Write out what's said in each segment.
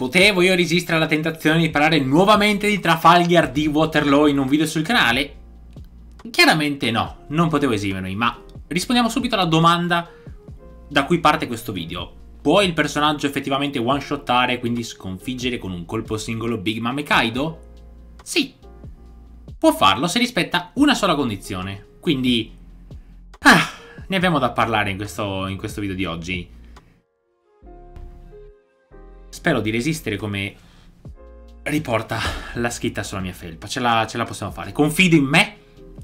Potevo io resistere alla tentazione di parlare nuovamente di Trafalgar di Waterloo in un video sul canale? Chiaramente no, non potevo esimermi, ma rispondiamo subito alla domanda da cui parte questo video. Può il personaggio effettivamente one-shottare, quindi sconfiggere con un colpo singolo Big Mom e Kaido? Sì. Può farlo se rispetta una sola condizione. Quindi... Ah, ne abbiamo da parlare in questo, in questo video di oggi. Spero di resistere come riporta la scritta sulla mia felpa. Ce la, ce la possiamo fare. Confido in me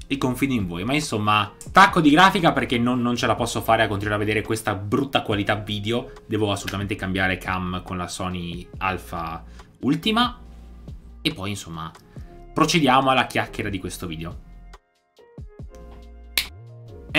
e confido in voi. Ma insomma, tacco di grafica perché non, non, ce la posso fare a continuare a vedere questa brutta qualità video. Devo assolutamente cambiare cam con la Sony Alpha Ultima. E poi, insomma, procediamo alla chiacchiera di questo video.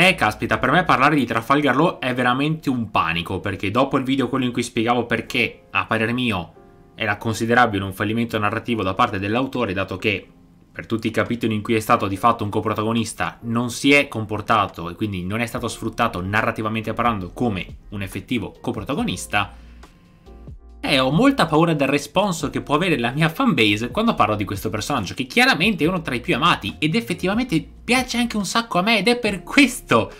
Eh, caspita, per me parlare di Trafalgar Law è veramente un panico, perché dopo il video quello in cui spiegavo perché, a parer mio, era considerabile un fallimento narrativo da parte dell'autore, dato che per tutti i capitoli in cui è stato di fatto un coprotagonista non si è comportato e quindi non è stato sfruttato narrativamente parlando come un effettivo coprotagonista, e ho molta paura del responso che può avere la mia fanbase quando parlo di questo personaggio, che chiaramente è uno tra i più amati ed effettivamente piace anche un sacco a me ed è per questo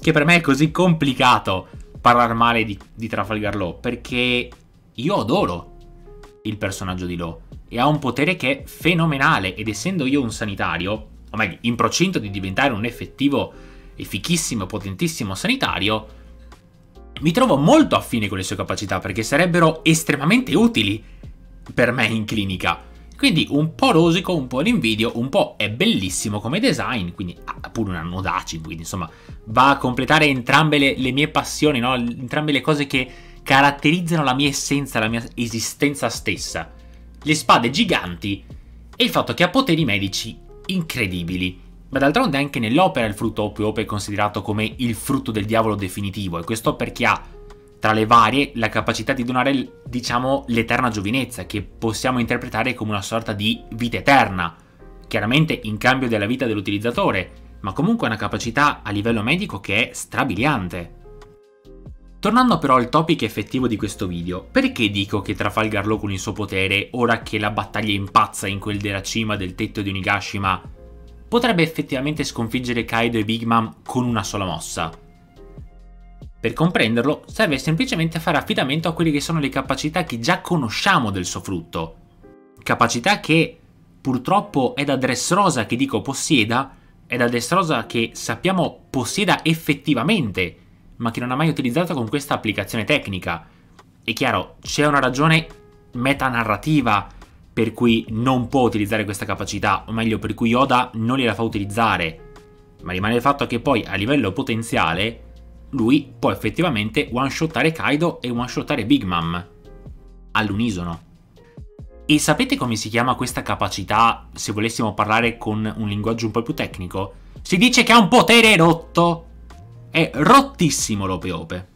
che per me è così complicato parlare male di, di Trafalgar Law, perché io adoro il personaggio di Law e ha un potere che è fenomenale ed essendo io un sanitario, o meglio, in procinto di diventare un effettivo, effichissimo, potentissimo sanitario, mi trovo molto affine con le sue capacità perché sarebbero estremamente utili per me in clinica. Quindi un po' rosico, un po' l'invidio, un po' è bellissimo come design, quindi ha pure una Nodaci, quindi insomma va a completare entrambe le, le mie passioni, no? entrambe le cose che caratterizzano la mia essenza, la mia esistenza stessa. Le spade giganti e il fatto che ha poteri medici incredibili. Ma d'altronde anche nell'opera il frutto Ope Ope è considerato come il frutto del diavolo definitivo, e questo perché ha tra le varie la capacità di donare, diciamo, l'eterna giovinezza, che possiamo interpretare come una sorta di vita eterna, chiaramente in cambio della vita dell'utilizzatore, ma comunque una capacità a livello medico che è strabiliante. Tornando però al topic effettivo di questo video, perché dico che Trafalgar Law con il suo potere, ora che la battaglia impazza in quel della cima del tetto di Onigashima, potrebbe effettivamente sconfiggere Kaido e Big Mom con una sola mossa. Per comprenderlo, serve semplicemente fare affidamento a quelle che sono le capacità che già conosciamo del suo frutto. Capacità che purtroppo è da Dressrosa che dico possieda, è da Dressrosa che sappiamo possieda effettivamente, ma che non ha mai utilizzato con questa applicazione tecnica. È chiaro, c'è una ragione metanarrativa per cui non può utilizzare questa capacità, o meglio per cui Yoda non gliela fa utilizzare, ma rimane il fatto che poi a livello potenziale lui può effettivamente one-shottare Kaido e one-shottare Big Mom all'unisono. E sapete come si chiama questa capacità, se volessimo parlare con un linguaggio un po' più tecnico? Si dice che ha un potere rotto! È rottissimo l'Ope Ope.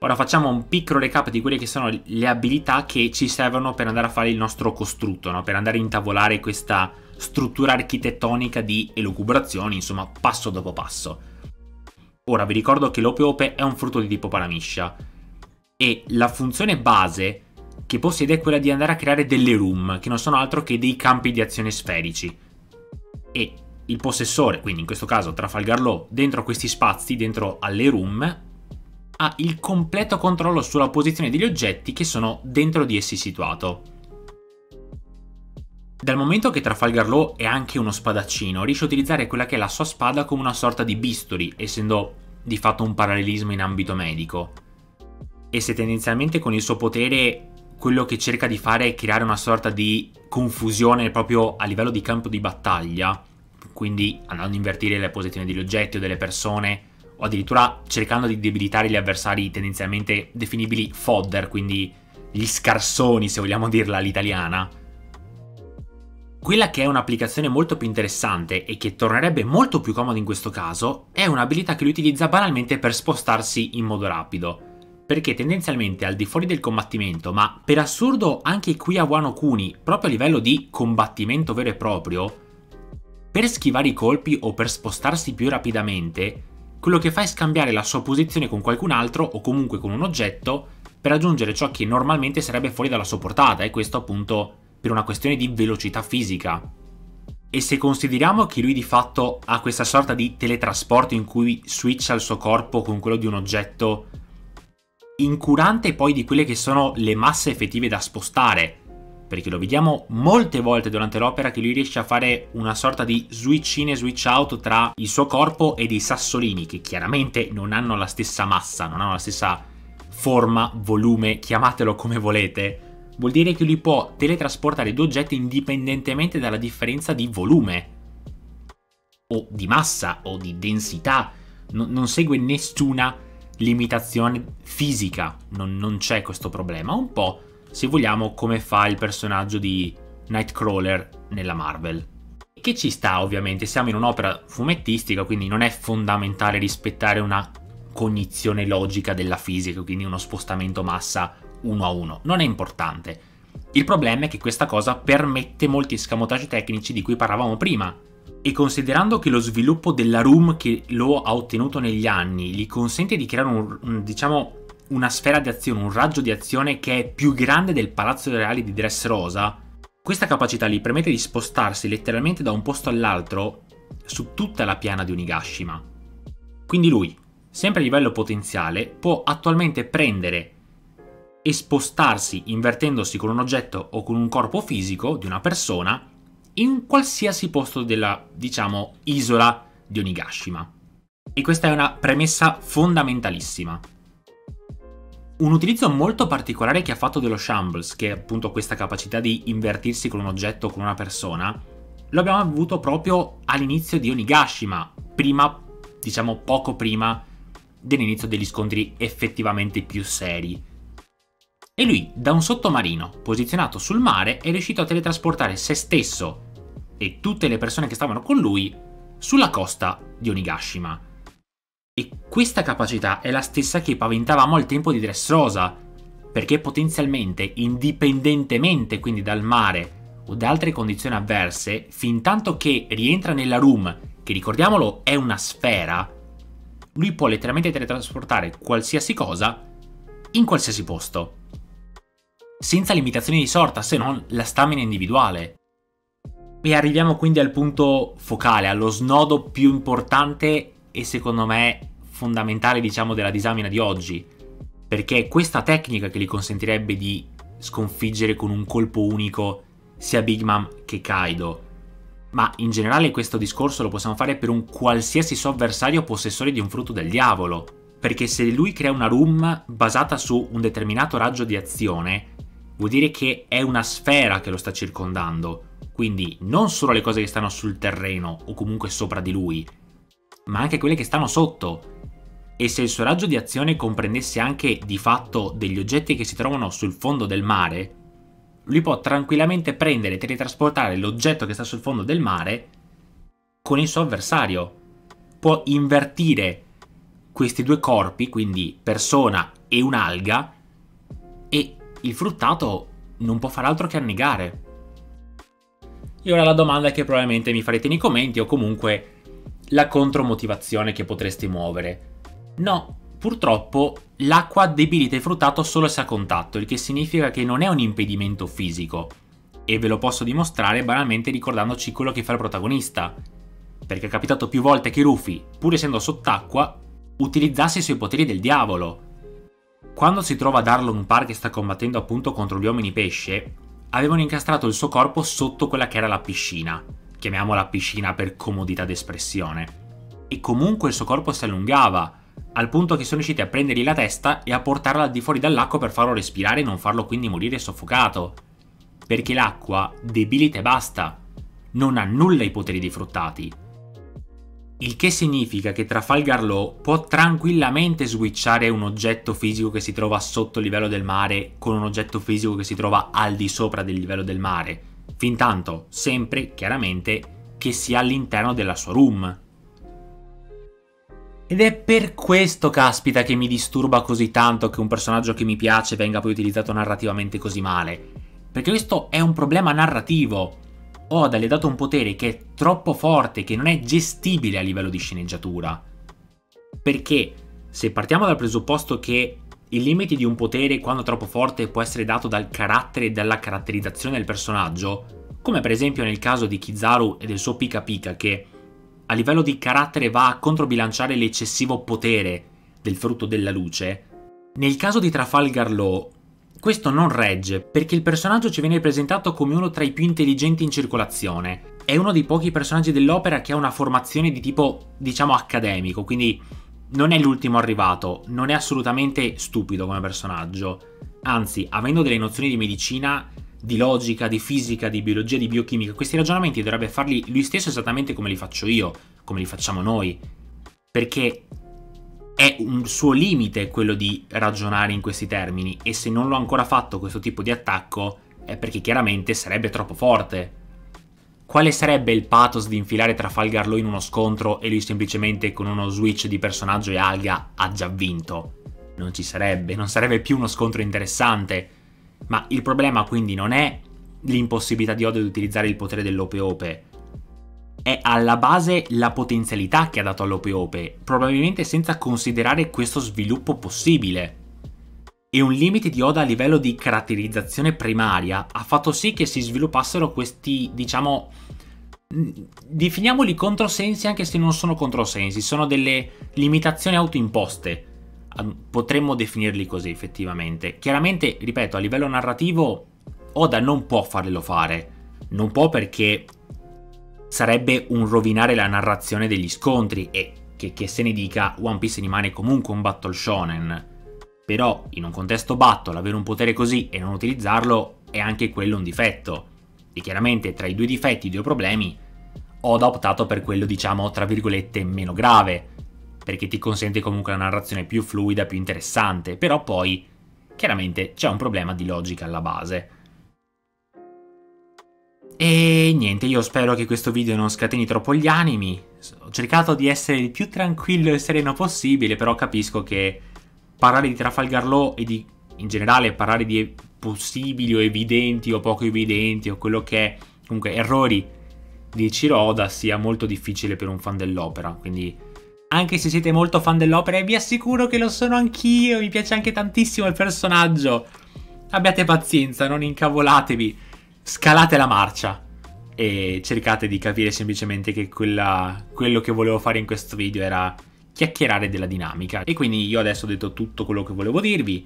Ora facciamo un piccolo recap di quelle che sono le abilità che ci servono per andare a fare il nostro costrutto, no? per andare a intavolare questa struttura architettonica di elucubrazioni, insomma passo dopo passo. Ora vi ricordo che l'Ope è un frutto di tipo paramiscia e la funzione base che possiede è quella di andare a creare delle room, che non sono altro che dei campi di azione sferici. E il possessore, quindi in questo caso Trafalgar Law, dentro questi spazi, dentro alle room, ha il completo controllo sulla posizione degli oggetti che sono dentro di essi situato. Dal momento che Trafalgar Law è anche uno spadaccino, riesce a utilizzare quella che è la sua spada come una sorta di bisturi, essendo di fatto un parallelismo in ambito medico. E se tendenzialmente con il suo potere quello che cerca di fare è creare una sorta di confusione proprio a livello di campo di battaglia, quindi andando a invertire le posizioni degli oggetti o delle persone, o addirittura cercando di debilitare gli avversari tendenzialmente definibili fodder, quindi gli scarsoni se vogliamo dirla all'italiana. Quella che è un'applicazione molto più interessante e che tornerebbe molto più comoda in questo caso è un'abilità che lui utilizza banalmente per spostarsi in modo rapido. Perché tendenzialmente al di fuori del combattimento, ma per assurdo anche qui a Wano Kuni, proprio a livello di combattimento vero e proprio, per schivare i colpi o per spostarsi più rapidamente, quello che fa è scambiare la sua posizione con qualcun altro o comunque con un oggetto per raggiungere ciò che normalmente sarebbe fuori dalla sua portata e questo appunto per una questione di velocità fisica. E se consideriamo che lui di fatto ha questa sorta di teletrasporto in cui switcha il suo corpo con quello di un oggetto incurante poi di quelle che sono le masse effettive da spostare, perché lo vediamo molte volte durante l'opera che lui riesce a fare una sorta di switch in e switch out tra il suo corpo e dei sassolini che chiaramente non hanno la stessa massa, non hanno la stessa forma, volume, chiamatelo come volete, vuol dire che lui può teletrasportare due oggetti indipendentemente dalla differenza di volume o di massa o di densità. No, non segue nessuna limitazione fisica, non, non c'è questo problema. Un po', se vogliamo, come fa il personaggio di Nightcrawler nella Marvel. Che ci sta ovviamente, siamo in un'opera fumettistica, quindi non è fondamentale rispettare una cognizione logica della fisica, quindi uno spostamento massa uno a uno. Non è importante. Il problema è che questa cosa permette molti escamotage tecnici di cui parlavamo prima. E considerando che lo sviluppo della room che lo ha ottenuto negli anni gli consente di creare un, un, diciamo, una sfera di azione, un raggio di azione che è più grande del palazzo reali di Dressrosa, questa capacità gli permette di spostarsi letteralmente da un posto all'altro su tutta la piana di Onigashima. Quindi lui, sempre a livello potenziale, può attualmente prendere e spostarsi invertendosi con un oggetto o con un corpo fisico di una persona in qualsiasi posto della, diciamo, isola di Onigashima. E questa è una premessa fondamentalissima. Un utilizzo molto particolare che ha fatto dello Shambles, che è appunto questa capacità di invertirsi con un oggetto o con una persona, lo abbiamo avuto proprio all'inizio di Onigashima, prima, diciamo poco prima dell'inizio degli scontri effettivamente più seri. E lui, da un sottomarino posizionato sul mare, è riuscito a teletrasportare se stesso e tutte le persone che stavano con lui sulla costa di Onigashima. E questa capacità è la stessa che paventavamo al tempo di Dressrosa, perché potenzialmente, indipendentemente quindi dal mare o da altre condizioni avverse, fin tanto che rientra nella room, che ricordiamolo è una sfera, lui può letteralmente teletrasportare qualsiasi cosa in qualsiasi posto senza limitazioni di sorta se non la stamina individuale. E arriviamo quindi al punto focale, allo snodo più importante e secondo me fondamentale diciamo della disamina di oggi, perché è questa tecnica che gli consentirebbe di sconfiggere con un colpo unico sia Big Mom che Kaido. Ma in generale questo discorso lo possiamo fare per un qualsiasi suo avversario possessore di un frutto del diavolo, perché se lui crea una room basata su un determinato raggio di azione, vuol dire che è una sfera che lo sta circondando, quindi non solo le cose che stanno sul terreno o comunque sopra di lui, ma anche quelle che stanno sotto. E se il suo raggio di azione comprendesse anche di fatto degli oggetti che si trovano sul fondo del mare, lui può tranquillamente prendere e teletrasportare l'oggetto che sta sul fondo del mare con il suo avversario. Può invertire questi due corpi, quindi persona e un'alga, e il fruttato non può far altro che annegare. E ora la domanda che probabilmente mi farete nei commenti o comunque la contromotivazione che potreste muovere. No, purtroppo l'acqua debilita il fruttato solo se a contatto, il che significa che non è un impedimento fisico. E ve lo posso dimostrare banalmente ricordandoci quello che fa il protagonista. Perché è capitato più volte che Rufy, pur essendo sott'acqua, utilizzasse i suoi poteri del diavolo, quando si trova Darlon Park che sta combattendo appunto contro gli uomini pesce, avevano incastrato il suo corpo sotto quella che era la piscina, chiamiamola piscina per comodità d'espressione. E comunque il suo corpo si allungava, al punto che sono riusciti a prendergli la testa e a portarla al di fuori dall'acqua per farlo respirare e non farlo quindi morire soffocato. Perché l'acqua debilita e basta, non ha nulla i poteri dei fruttati. Il che significa che Trafalgar Law può tranquillamente switchare un oggetto fisico che si trova sotto il livello del mare con un oggetto fisico che si trova al di sopra del livello del mare, fin tanto, sempre, chiaramente, che sia all'interno della sua room. Ed è per questo, caspita, che mi disturba così tanto che un personaggio che mi piace venga poi utilizzato narrativamente così male. Perché questo è un problema narrativo. Oda le ha dato un potere che è troppo forte, che non è gestibile a livello di sceneggiatura. Perché se partiamo dal presupposto che il limite di un potere quando troppo forte può essere dato dal carattere e dalla caratterizzazione del personaggio, come per esempio nel caso di Kizaru e del suo Pika Pika che a livello di carattere va a controbilanciare l'eccessivo potere del frutto della luce, nel caso di Trafalgar Law questo non regge perché il personaggio ci viene presentato come uno tra i più intelligenti in circolazione. È uno dei pochi personaggi dell'opera che ha una formazione di tipo, diciamo, accademico, quindi non è l'ultimo arrivato, non è assolutamente stupido come personaggio. Anzi, avendo delle nozioni di medicina, di logica, di fisica, di biologia, di biochimica, questi ragionamenti dovrebbe farli lui stesso esattamente come li faccio io, come li facciamo noi. Perché è un suo limite quello di ragionare in questi termini e se non l'ho ancora fatto questo tipo di attacco è perché chiaramente sarebbe troppo forte. Quale sarebbe il pathos di infilare Trafalgar Law in uno scontro e lui semplicemente con uno switch di personaggio e alga ha già vinto? Non ci sarebbe, non sarebbe più uno scontro interessante. Ma il problema quindi non è l'impossibilità di Oda di utilizzare il potere dell'Ope Ope. È alla base la potenzialità che ha dato all'Ope Ope, probabilmente senza considerare questo sviluppo possibile. E un limite di Oda a livello di caratterizzazione primaria ha fatto sì che si sviluppassero questi, diciamo, definiamoli controsensi anche se non sono controsensi, sono delle limitazioni autoimposte. Potremmo definirli così effettivamente. Chiaramente, ripeto, a livello narrativo Oda non può farlo fare. Non può perché sarebbe un rovinare la narrazione degli scontri e che, che se ne dica One Piece rimane comunque un battle shonen però in un contesto battle avere un potere così e non utilizzarlo è anche quello un difetto. E chiaramente tra i due difetti, i due problemi, Oda ha optato per quello diciamo tra virgolette meno grave, perché ti consente comunque una narrazione più fluida, più interessante, però poi chiaramente c'è un problema di logica alla base. E niente, io spero che questo video non scateni troppo gli animi. Ho cercato di essere il più tranquillo e sereno possibile, però capisco che parlare di Trafalgar Law e di, in generale, parlare di possibili o evidenti o poco evidenti o quello che è, comunque, errori di Ciroda sia molto difficile per un fan dell'opera. Quindi, anche se siete molto fan dell'opera, e vi assicuro che lo sono anch'io, mi piace anche tantissimo il personaggio. Abbiate pazienza, non incavolatevi, scalate la marcia e cercate di capire semplicemente che quella, quello che volevo fare in questo video era chiacchierare della dinamica. E quindi io adesso ho detto tutto quello che volevo dirvi.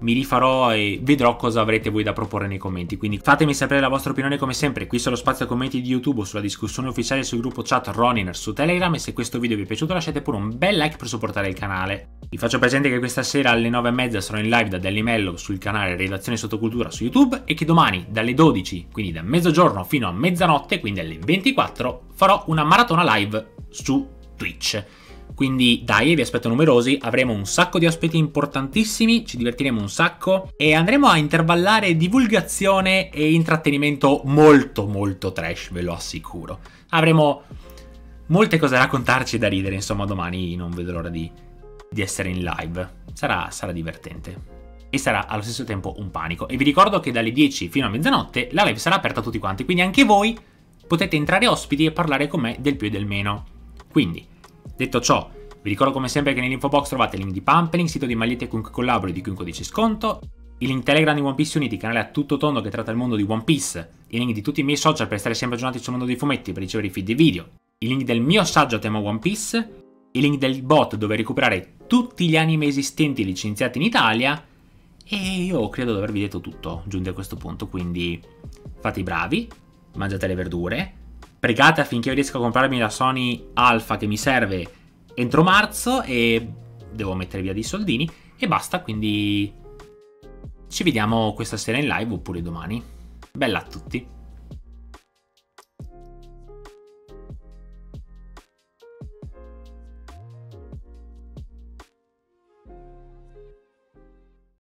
Mi rifarò e vedrò cosa avrete voi da proporre nei commenti. Quindi fatemi sapere la vostra opinione come sempre qui sullo spazio commenti di YouTube o sulla discussione ufficiale sul gruppo chat Ronin su Telegram. E se questo video vi è piaciuto lasciate pure un bel like per supportare il canale. Vi faccio presente che questa sera alle 9.30 sarò in live da Daily Mello sul canale Redazione Sottocultura su YouTube e che domani dalle 12, quindi da mezzogiorno fino a mezzanotte, quindi alle 24, farò una maratona live su Twitch. Quindi dai, vi aspetto numerosi, avremo un sacco di ospiti importantissimi, ci divertiremo un sacco e andremo a intervallare divulgazione e intrattenimento molto molto trash, ve lo assicuro. Avremo molte cose da raccontarci e da ridere, insomma domani non vedo l'ora di, di essere in live. Sarà, sarà divertente e sarà allo stesso tempo un panico. E vi ricordo che dalle 10 fino a mezzanotte la live sarà aperta a tutti quanti, quindi anche voi potete entrare ospiti e parlare con me del più e del meno. Quindi, Detto ciò, vi ricordo come sempre che nell'info box trovate il link di Pampering, sito di magliette con cui collaboro e di cui un codice sconto, il link Telegram di One Piece Unity, canale a tutto tondo che tratta il mondo di One Piece, i link di tutti i miei social per stare sempre aggiornati sul mondo dei fumetti per ricevere i feed dei video, il link del mio saggio a tema One Piece, il link del bot dove recuperare tutti gli anime esistenti licenziati in Italia e io credo di avervi detto tutto giunti a questo punto, quindi fate i bravi, mangiate le verdure, pregate affinché io riesca a comprarmi la Sony Alpha che mi serve entro marzo e devo mettere via dei soldini e basta, quindi ci vediamo questa sera in live oppure domani. Bella a tutti!